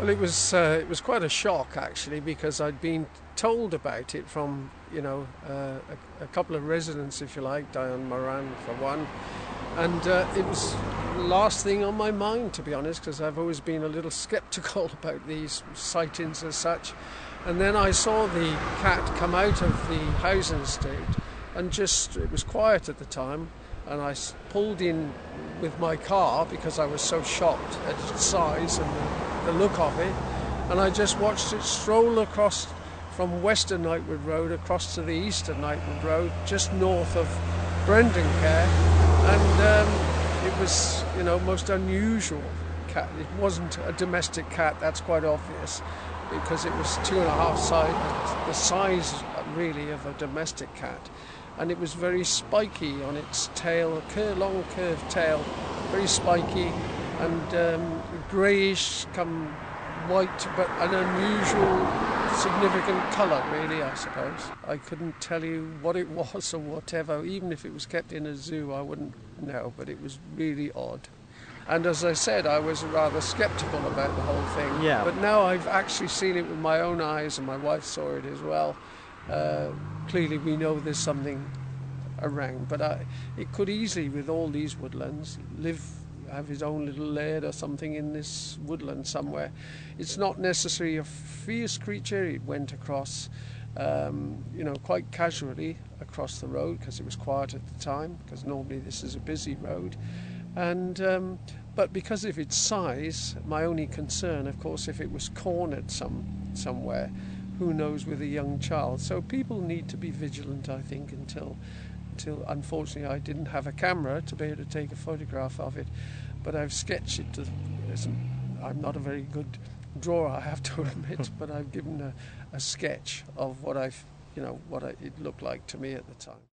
Well, it was uh, it was quite a shock actually because I'd been told about it from you know uh, a, a, couple of residents, if you like, Diane Moran for one, and uh, it was the last thing on my mind to be honest because I've always been a little sceptical about these sightings as such, and then I saw the cat come out of the housing estate and just it was quiet at the time and I pulled in with my car because I was so shocked at its size and the, the look of it. And I just watched it stroll across from Western Knightwood Road across to the Eastern Knightwood Road, just north of Brendan Care. And um, it was, you know, most unusual cat. It wasn't a domestic cat, that's quite obvious, because it was two and a half size, the size really of a domestic cat and it was very spiky on its tail, a cur- long curved tail, very spiky and um, greyish, come white, but an unusual, significant colour, really, I suppose. I couldn't tell you what it was or whatever. Even if it was kept in a zoo, I wouldn't know, but it was really odd. And as I said, I was rather sceptical about the whole thing. Yeah. But now I've actually seen it with my own eyes, and my wife saw it as well. Clearly, we know there's something around, but I, it could easily, with all these woodlands, live have his own little lair or something in this woodland somewhere. It's not necessarily a fierce creature. It went across, um, you know, quite casually across the road because it was quiet at the time. Because normally this is a busy road, and um, but because of its size, my only concern, of course, if it was cornered some somewhere who knows with a young child. So people need to be vigilant, I think, until until unfortunately I didn't have a camera to be able to take a photograph of it. But I've sketched it. To, I'm not a very good drawer, I have to admit, hmm. but I've given a, a sketch of what I've, you know, what I, it looked like to me at the time.